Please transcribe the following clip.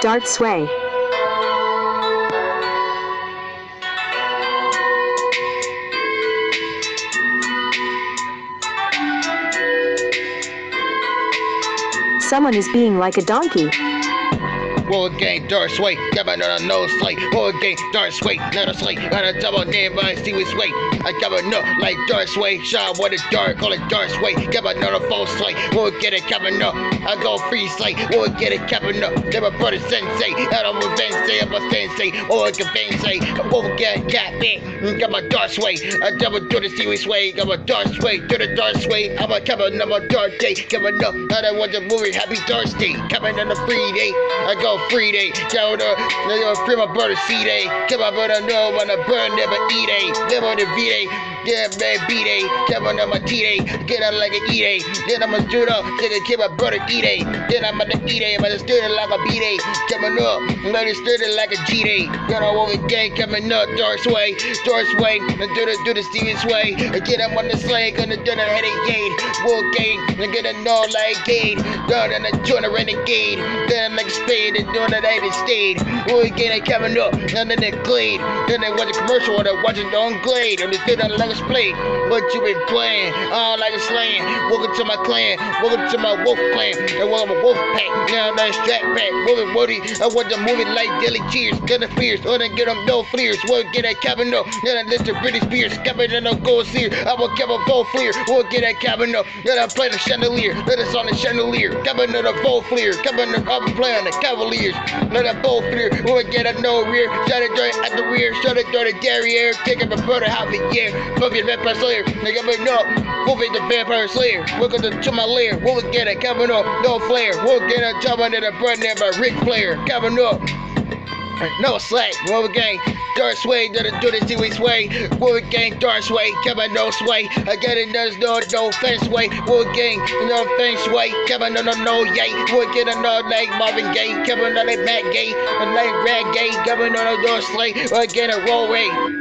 Dart sway. Someone is being like a donkey. War game, dark sway, got no no slay. War game, dark sway, not a slay. Got a double name, but I see which way. I got a no like dark sway. Shot what is dark, call it dark sway. Got another false slay. We'll get it, got no. I go free slay. We'll get it, got no. Never brother sensei. I don't move sensei, I'm a sensei. Or I can sensei. We'll get got me. Mm, got my dark sway. I double do the see which way. Got my dark sway, do the dark sway. I'm a cover number dark day. A no. I don't want the movie happy dark day. Coming on a free day. I go free day. To the free my brother C day. Come on, brother, no, wanna burn, never eat day. Live on the V day. Yeah, man, B day. Come on, my T day. Get out like an E day. Then I'm a do up. Take a kid, my brother E day. Then I'm gonna E day. I'm gonna like a B day. Coming up. I'm gonna like a G day. Got all over gang coming up. Dark sway. Dark sway. And do the, do the Stevens way. Get up on the sleigh. Gonna do the headache gate. Wool gate. I'm gonna know like gate. Down and I join a renegade. Then I'm like spade and doing it David Stade. Wool gate. I'm coming up. And then they glade. Then they watch a commercial or they watching on glade. And they still like a. What you been playing? All like a slaying. Welcome to my clan. Welcome to my wolf clan. And welcome to wolf pack. Now that strap back. Moving woody. I want the movie like Dilly Cheers. Gonna fears. Wanna get them no fleers. We'll get that cabin up. Then I listen to British beers. Cabin and no gold seer. I will give a full fleer. We'll get that cabin up. Then I play the chandelier. Let us on the chandelier. Cabin of the full fleer. Cabin of I'm playing the Cavaliers. Let a full fleer. We'll get a no rear. Shut it joint at the rear. Shut it joint at derriere. Take up a brother half a year. Fucking vampire slayer. Nigga, no. We'll be the vampire slayer. Welcome to, to my lair. We'll get it. Cabin up. No flare. We'll get a job under the brand name by Ric Flair. Cabin up. No slack, Wolver gang, dark sway, the do the see we sway, Wolver gang, dark sway, come no sway, I get it, there's no no fence way, Wolver gang, no fence way, come no no no yay, we'll get another like Marvin Gaye, come on no like Matt Gay, and like Rag Gay, come on no no door slay, we'll get a roll way.